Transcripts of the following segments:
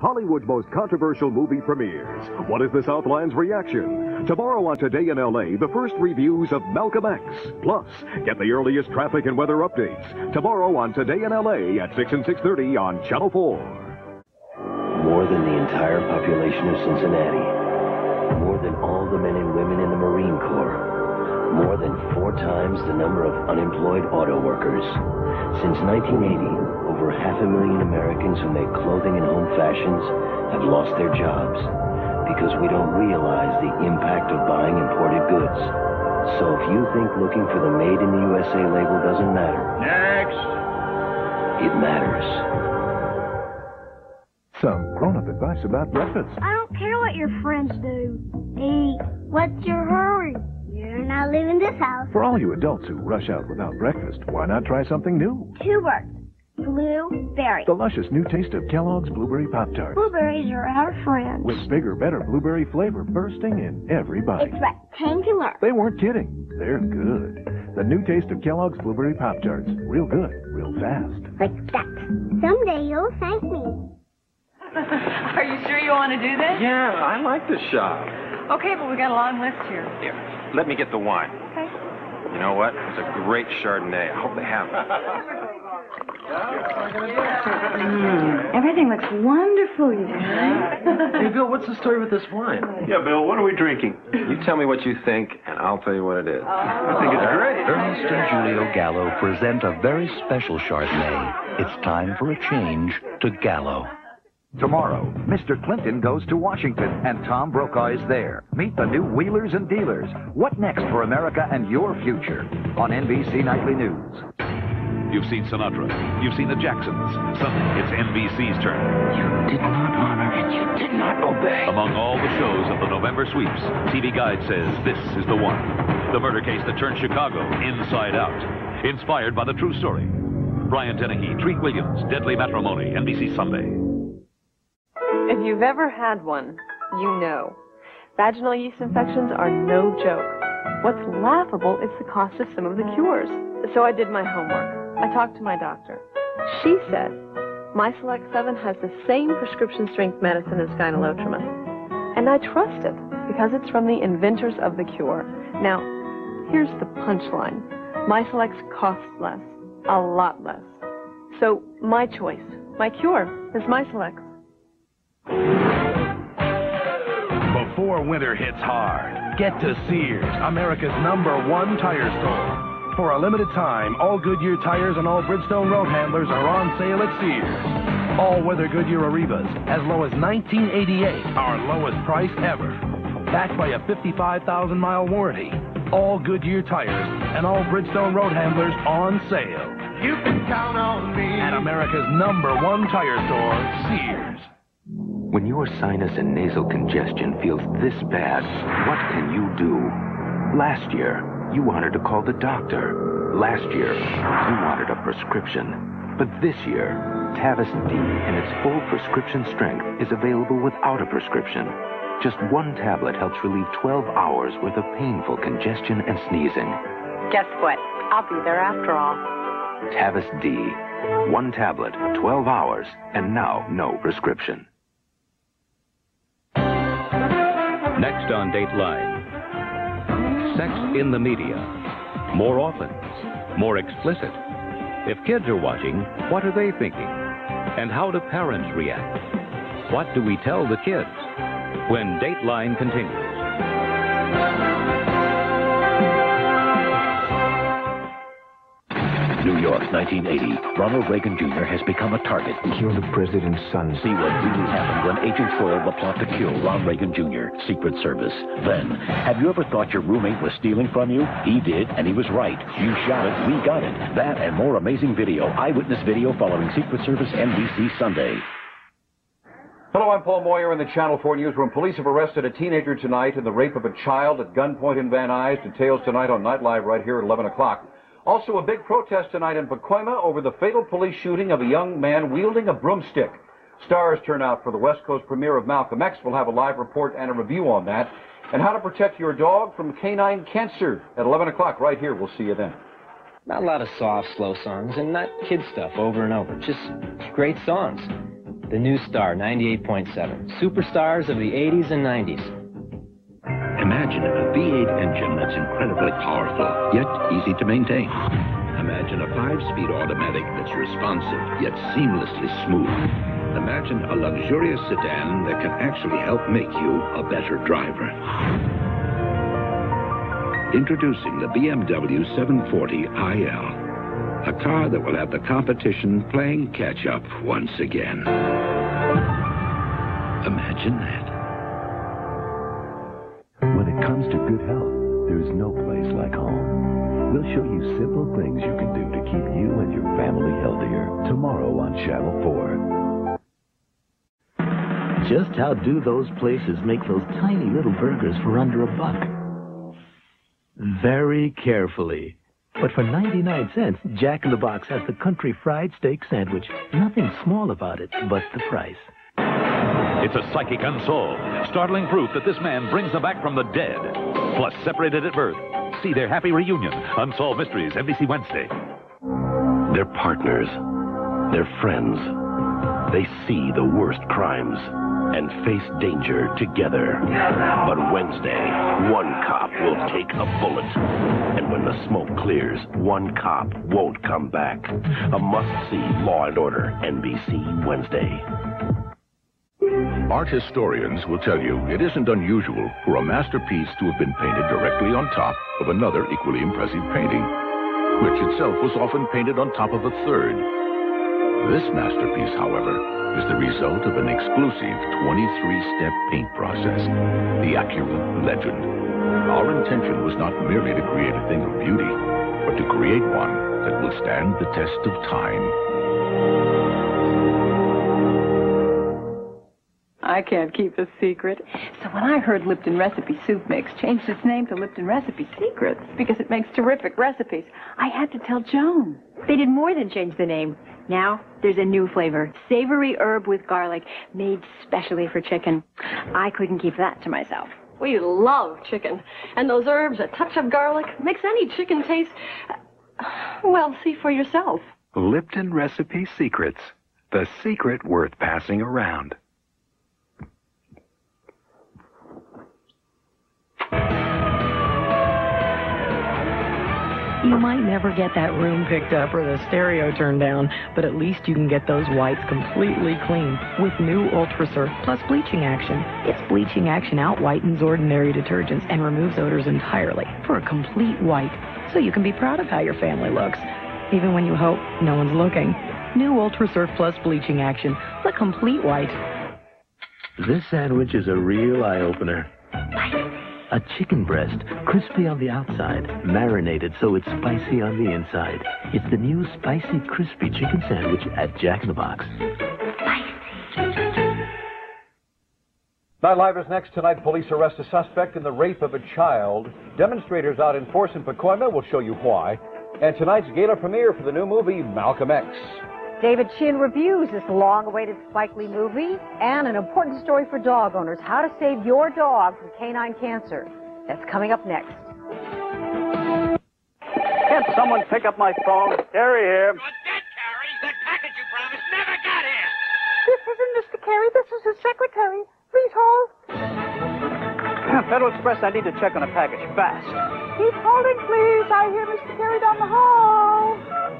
Hollywood's most controversial movie premieres. What is the Southland's reaction? Tomorrow on Today in LA, the first reviews of Malcolm X. Plus, get the earliest traffic and weather updates. Tomorrow on Today in LA at 6 and 6.30 on Channel 4. More than the entire population of Cincinnati. More than all the men and women in the Marine Corps. More than four times the number of unemployed auto workers. Since 1980, over half a million Americans who make clothing and home fashions have lost their jobs because we don't realize the impact of buying imported goods. So if you think looking for the Made in the USA label doesn't matter, Next. it matters. Some grown-up advice about breakfast. I don't care what your friends do. Eat. What's your hurry? You're not leaving this house. For all you adults who rush out without breakfast, why not try something new? Two birds. Blueberry. The luscious new taste of Kellogg's Blueberry Pop-Tarts. Blueberries are our friends. With bigger, better blueberry flavor bursting in every bite. It's rectangular. They weren't kidding. They're good. The new taste of Kellogg's Blueberry Pop-Tarts. Real good, real fast. Like that. Someday you'll thank me. Are you sure you want to do this? Yeah, I like this shop. Okay, but we got a long list here. Here, let me get the wine. Okay. You know what? It's a great Chardonnay. I hope they have it. Hmm. Everything looks wonderful, you know. Hey, Bill, what's the story with this wine? Yeah, Bill, what are we drinking? You tell me what you think, and I'll tell you what it is. I think it's great. Ernest and Julio Gallo present a very special Chardonnay. It's time for a change to Gallo. Tomorrow, Mr. Clinton goes to Washington, and Tom Brokaw is there. Meet the new wheelers and dealers. What next for America and your future? On NBC Nightly News. You've seen Sinatra. You've seen the Jacksons. Sunday, it's NBC's turn. You did not honor and you did not obey. Among all the shows of the November sweeps, TV Guide says this is the one. The murder case that turned Chicago inside out. Inspired by the true story. Brian Dennehy, Treat Williams, Deadly Matrimony, NBC Sunday. If you've ever had one, you know. Vaginal yeast infections are no joke. What's laughable is the cost of some of the cures. So I did my homework. I talked to my doctor. She said, Mycelex 7 has the same prescription strength medicine as Gyne-Lotrimin. And I trust it because it's from the inventors of the cure. Now, here's the punchline. Mycelex's costs less, a lot less. So my choice, my cure, is Mycelex. Before winter hits hard, get to Sears, America's number one tire store. For a limited time, all Goodyear tires and all Bridgestone road handlers are on sale at Sears. All weather Goodyear Arrivas as low as 1988, our lowest price ever. Backed by a 55,000 mile warranty. All Goodyear tires and all Bridgestone road handlers on sale. You can count on me at America's number one tire store, Sears. When your sinus and nasal congestion feels this bad, what can you do? Last year, you wanted to call the doctor. Last year, you wanted a prescription. But this year, Tavis D in its full prescription strength is available without a prescription. Just one tablet helps relieve 12 hours worth of painful congestion and sneezing. Guess what? I'll be there after all. Tavis D. One tablet, 12 hours, and now no prescription. Next on Dateline Sex in the media. More often, more explicit. If kids are watching, what are they thinking? And how do parents react? What do we tell the kids? When Dateline continues. New York, 1980. Ronald Reagan Jr. has become a target. Kill the president's son. See what really happened when Agents foiled the plot to kill Ron Reagan Jr., Secret Service. Then, have you ever thought your roommate was stealing from you? He did, and he was right. You shot it, we got it. That and more amazing video, I Witness Video following Secret Service NBC Sunday. Hello, I'm Paul Moyer in the Channel 4 newsroom. Police have arrested a teenager tonight in the rape of a child at gunpoint in Van Nuys. Details tonight on Night Live right here at 11 o'clock. Also, a big protest tonight in Pacoima over the fatal police shooting of a young man wielding a broomstick. Stars turn out for the West Coast premiere of Malcolm X. We'll have a live report and a review on that. And how to protect your dog from canine cancer at 11 o'clock right here. We'll see you then. Not a lot of soft, slow songs and not kid stuff over and over. Just great songs. the new star 98.7. Superstars of the 80s and 90s. Imagine a V8 engine that's incredibly powerful, yet easy to maintain. Imagine a five-speed automatic that's responsive, yet seamlessly smooth. Imagine a luxurious sedan that can actually help make you a better driver. Introducing the BMW 740 IL, a car that will have the competition playing catch-up once again. Imagine that. Comes to good health, there's no place like home. We'll show you simple things you can do to keep you and your family healthier. Tomorrow on Channel 4. Just how do those places make those tiny little burgers for under a buck? Very carefully. But for 99 cents, Jack in the Box has the country fried steak sandwich. Nothing small about it but the price. It's a psychic unsolved. Startling proof that this man brings them back from the dead. Plus, separated at birth. See their happy reunion. Unsolved Mysteries, NBC Wednesday. They're partners. They're friends. They see the worst crimes and face danger together. But Wednesday, one cop will take a bullet. And when the smoke clears, one cop won't come back. A must-see Law and Order, NBC Wednesday. Art historians will tell you it isn't unusual for a masterpiece to have been painted directly on top of another equally impressive painting, which itself was often painted on top of a third. This masterpiece, however, is the result of an exclusive 23-step paint process, the Acura Legend. Our intention was not merely to create a thing of beauty, but to create one that will stand the test of time. I can't keep a secret. So when I heard Lipton Recipe Soup Mix changed its name to Lipton Recipe Secrets because it makes terrific recipes, I had to tell Joan. They did more than change the name. Now there's a new flavor, savory herb with garlic, made specially for chicken. I couldn't keep that to myself. We love chicken. And those herbs, a touch of garlic, makes any chicken taste. Uh, well, see for yourself. Lipton Recipe Secrets. The secret worth passing around. You might never get that room picked up or the stereo turned down, but at least you can get those whites completely clean with new Ultra Surf Plus bleaching action. Its bleaching action out whitens ordinary detergents and removes odors entirely for a complete white, so you can be proud of how your family looks, even when you hope no one's looking. New Ultra Surf Plus bleaching action, the complete white. This sandwich is a real eye-opener. A chicken breast, crispy on the outside, marinated so it's spicy on the inside. It's the new spicy crispy chicken sandwich at Jack in the Box. Night Live is next tonight. Police arrest a suspect in the rape of a child. Demonstrators out in force in Pacoima will show you why. And tonight's gala premiere for the new movie Malcolm X. David Sheehan reviews this long-awaited Spike Lee movie and an important story for dog owners, how to save your dog from canine cancer. That's coming up next. Can't someone pick up my phone? Carrie here. What's that, Carrie? That package you promised never got here. This isn't Mr. Carey. This is his secretary. Please hold. Federal Express, I need to check on a package fast. Keep holding, please. I hear Mr. Carey down the hall.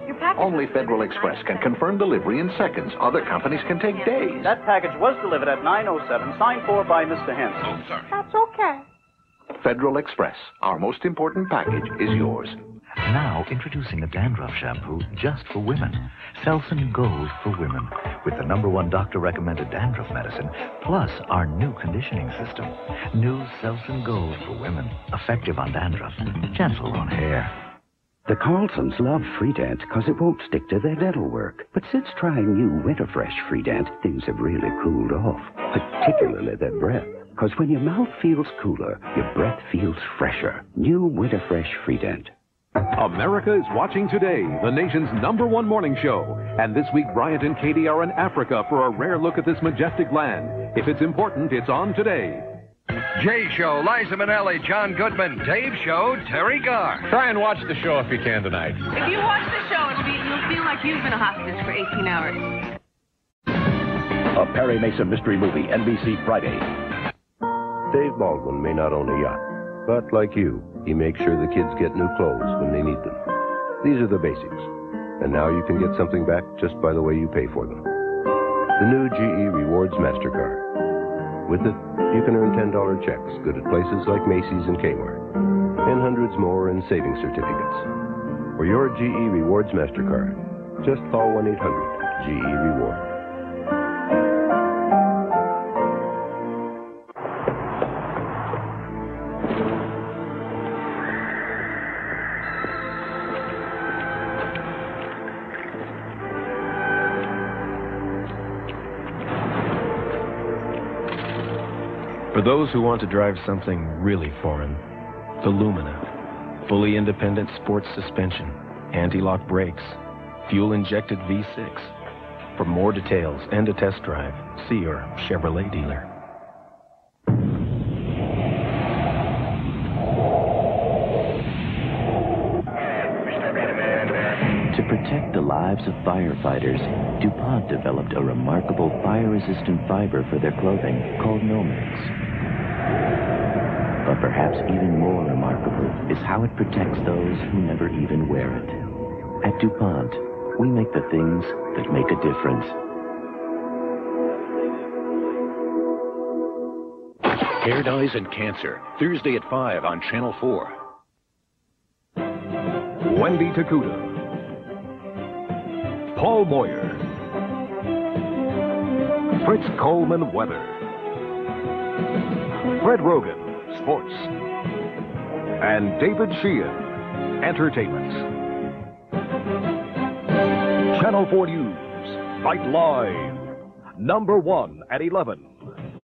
Your package. Only Federal Express can oh confirm delivery in seconds. Other companies can take days. That package was delivered at 907, signed for by Mr. Henson. Oh, That's okay. Federal Express, our most important package is yours. Now introducing a dandruff shampoo just for women. Selsun Gold for women. With the number one doctor recommended dandruff medicine, plus our new conditioning system. New Selsun Gold for women. Effective on dandruff, gentle on hair. The Carlsons love Freedent because it won't stick to their dental work. But since trying new Winterfresh Freedent, things have really cooled off, particularly their breath. Because when your mouth feels cooler, your breath feels fresher. New Winterfresh Freedent. America is watching today, the nation's number one morning show. And this week, Bryant and Katie are in Africa for a rare look at this majestic land. If it's important, it's on today. Jay Show, Liza Minnelli, John Goodman, Dave Show, Teri Garr. Try and watch the show if you can tonight. If you watch the show, it'll be, you'll feel like you've been a hostage for 18 hours. A Perry Mason mystery movie, NBC Friday. Dave Baldwin may not own a yacht, but like you, he makes sure the kids get new clothes when they need them. These are the basics. And now you can get something back just by the way you pay for them. The new GE Rewards MasterCard. With it, you can earn $10 checks good at places like Macy's and Kmart, and hundreds more in savings certificates. For your GE Rewards MasterCard, just call 1 800 GE Rewards. Those who want to drive something really foreign, the Lumina. Fully independent sports suspension, anti-lock brakes, fuel-injected V6. For more details and a test drive, see your Chevrolet dealer. To protect the lives of firefighters, DuPont developed a remarkable fire-resistant fiber for their clothing called Nomex. But perhaps even more remarkable is how it protects those who never even wear it. At DuPont, we make the things that make a difference. Hair dyes and cancer. Thursday at 5 on Channel 4. Wendy Tokuda. Paul Moyer. Fritz Coleman Weather. Fred Roggin, Sports. And David Sheehan, Entertainment. Channel 4 News, Night Live. Number one at 11.